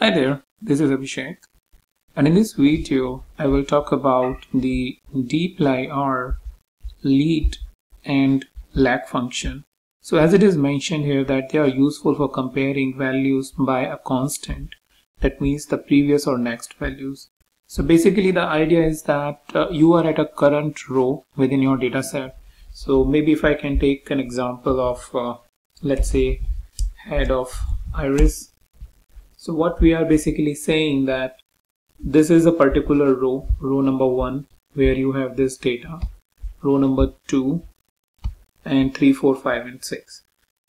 Hi there, this is Abhishek and in this video I will talk about the dplyr lead and lag function. So as it is mentioned here that they are useful for comparing values by a constant that means the previous or next values. So basically the idea is that uh, you are at a current row within your data set. So maybe if I can take an example of uh, let's say head of iris so what we are basically saying that this is a particular row, row number one, where you have this data, row number two, and three, four, five, and six.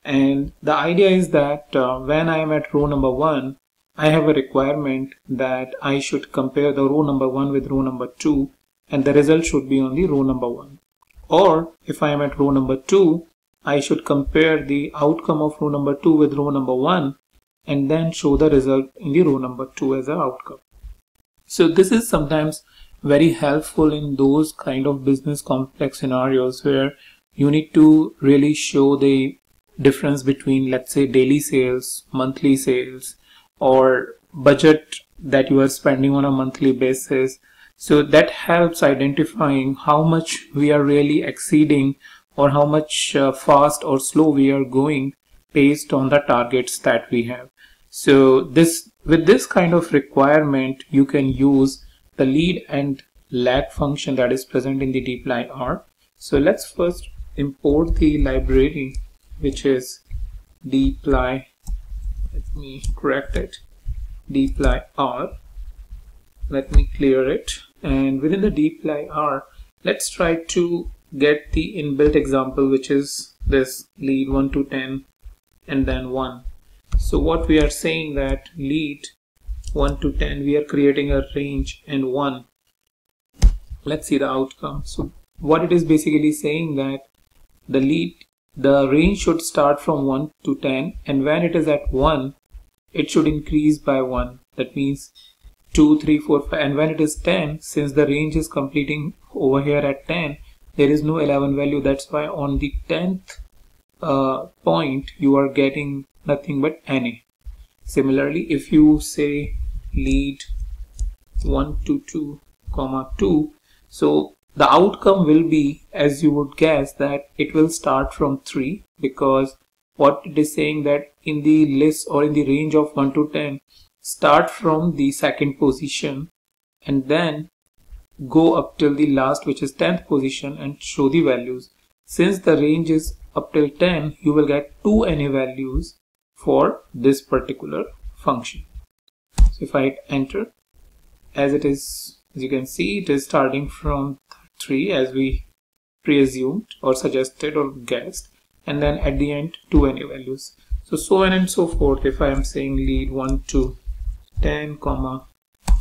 And the idea is that uh, when I am at row number one, I have a requirement that I should compare the row number one with row number two, and the result should be on the row number one. Or if I am at row number two, I should compare the outcome of row number two with row number one and then show the result in the row number 2 as an outcome. So this is sometimes very helpful in those kind of business complex scenarios where you need to really show the difference between let's say daily sales, monthly sales or budget that you are spending on a monthly basis. So that helps identifying how much we are really exceeding or how much uh, fast or slow we are going based on the targets that we have. So this with this kind of requirement, you can use the lead and lag function that is present in the dplyr. So let's first import the library, which is dply. Let me correct it. dplyr. Let me clear it. And within the dplyr, let's try to get the inbuilt example, which is this lead 1 to 10 and then 1 so what we are saying that lead 1 to 10 we are creating a range and 1 let's see the outcome. So what it is basically saying that the lead the range should start from 1 to 10 and when it is at 1 it should increase by 1 that means 2 3 4 5 and when it is 10 since the range is completing over here at 10 there is no 11 value. That's why on the 10th point you are getting nothing but NA. Similarly, if you say lead 1 to 2 comma 2, so the outcome will be as you would guess that it will start from 3 because what it is saying that in the list or in the range of 1 to 10 start from the second position and then go up till the last which is 10th position and show the values since the range is up till 10 you will get two NA values for this particular function. So if I hit enter, as it is, as you can see, it is starting from 3 as we pre-assumed or suggested or guessed and then at the end two NA values. So so on and so forth if I am saying lead 1 to 10 comma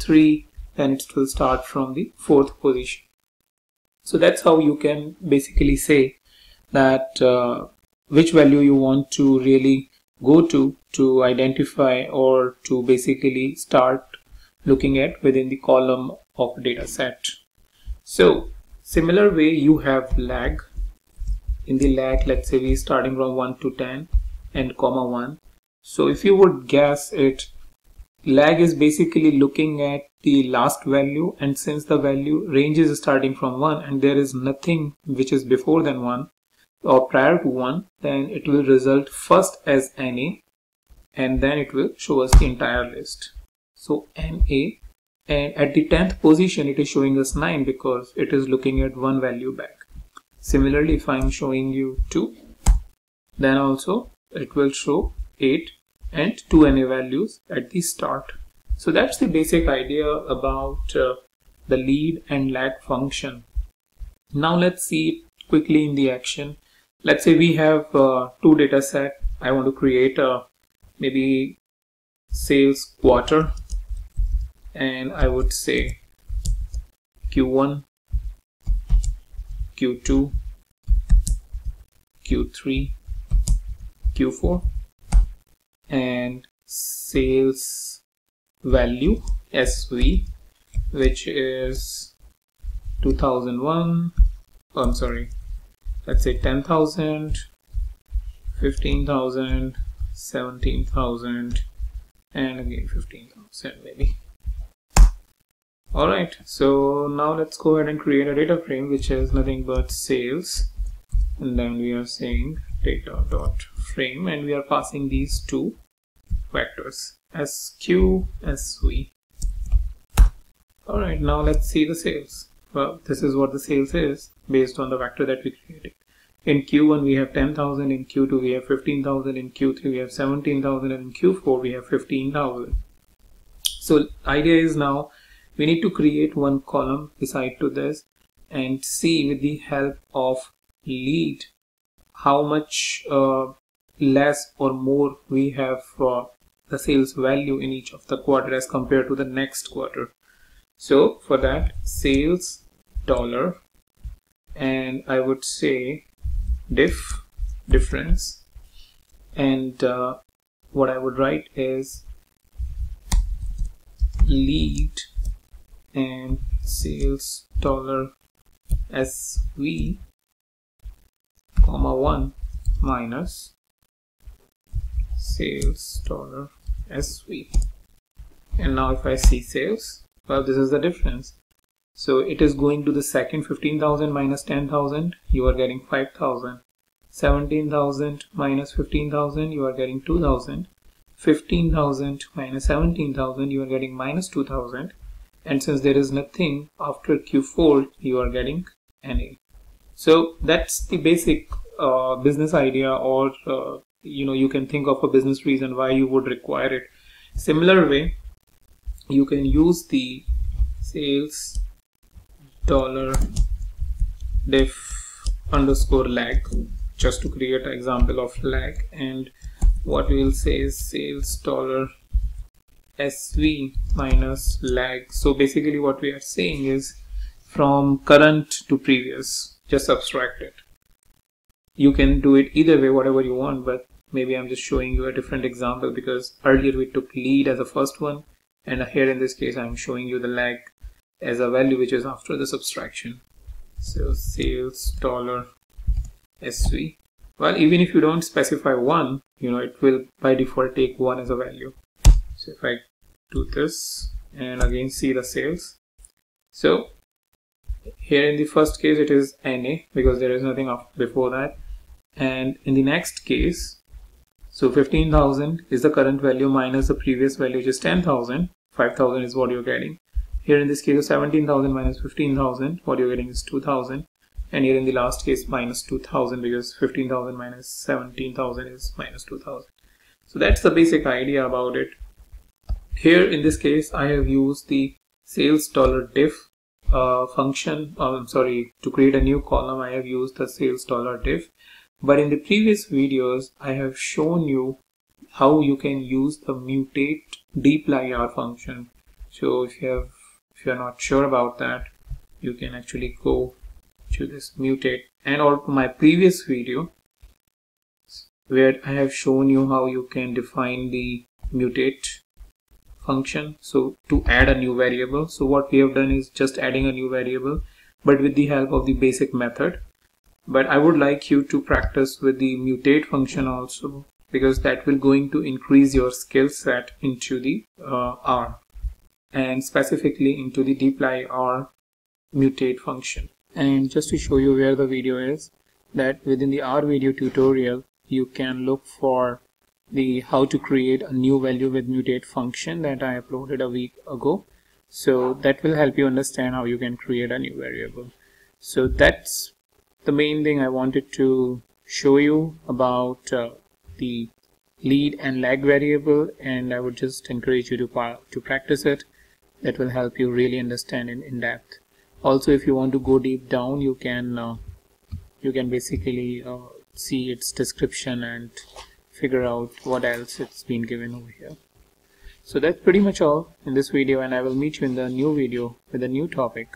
3 then it will start from the fourth position. So that's how you can basically say that uh, which value you want to really go to to identify or to basically start looking at within the column of data set. So similar way you have lag in the lag let's say we starting from 1 to 10 and comma 1 so if you would guess it lag is basically looking at the last value and since the value range is starting from 1 and there is nothing which is before than 1 or prior to 1 then it will result first as NA and then it will show us the entire list. So NA and at the 10th position it is showing us 9 because it is looking at one value back. Similarly if I'm showing you 2 then also it will show 8 and 2 NA values at the start. So that's the basic idea about uh, the lead and lag function. Now let's see quickly in the action let's say we have uh, two data set. I want to create a maybe sales quarter. And I would say Q1 Q2 Q3 Q4 and sales value SV which is 2001 oh, I'm sorry let's say 10,000 15,000 17,000 and again 15,000 maybe. Alright so now let's go ahead and create a data frame which is nothing but sales. And then we are saying data dot frame and we are passing these two vectors sq sv alright now let's see the sales. Well this is what the sales is based on the vector that we created in q1 we have 10,000 in q2 we have 15,000 in q3 we have 17,000 and in q4 we have 15,000 so idea is now we need to create one column beside to this and see with the help of lead how much uh, less or more we have uh, the sales value in each of the quarter as compared to the next quarter. So for that sales dollar and I would say diff difference. And uh, what I would write is lead and sales dollar SV comma 1 minus sales dollar SV and now if I see sales well this is the difference so it is going to the second 15,000 minus 10,000 you are getting 5,000 17,000 minus 15,000 you are getting 2,000 15,000 minus 17,000 you are getting minus 2,000 and since there is nothing after Q4 you are getting NA so that's the basic uh, business idea or uh, you know you can think of a business reason why you would require it. Similar way you can use the sales dollar diff underscore lag just to create an example of lag and what we will say is sales dollar SV minus lag. So basically what we are saying is from current to previous, just subtract it. You can do it either way, whatever you want, but maybe I'm just showing you a different example because earlier we took lead as the first one and here in this case I'm showing you the lag as a value which is after the subtraction. So sales dollar SV. Well, even if you don't specify one, you know, it will by default take one as a value. So if I do this and again see the sales. So here in the first case it is NA because there is nothing before that and in the next case so 15,000 is the current value minus the previous value which is 10,000 5,000 is what you're getting here in this case 17,000 minus 15,000 what you're getting is 2,000 and here in the last case minus 2,000 because 15,000 minus 17,000 is minus 2,000 so that's the basic idea about it. Here in this case I have used the sales dollar diff uh, function uh, I'm sorry to create a new column I have used the sales dollar diff. But in the previous videos I have shown you how you can use the mutate dplyr function. So if you have if you're not sure about that you can actually go to this mutate and or my previous video where I have shown you how you can define the mutate function. So to add a new variable so what we have done is just adding a new variable but with the help of the basic method. But I would like you to practice with the mutate function also because that will going to increase your skill set into the uh, R and specifically into the dplyr mutate function. And just to show you where the video is that within the R video tutorial you can look for the how to create a new value with mutate function that I uploaded a week ago. So that will help you understand how you can create a new variable. So that's the main thing I wanted to show you about uh, the lead and lag variable and I would just encourage you to, to practice it that will help you really understand in, in depth. Also if you want to go deep down you can uh, you can basically uh, see its description and figure out what else it's been given over here. So that's pretty much all in this video and I will meet you in the new video with a new topic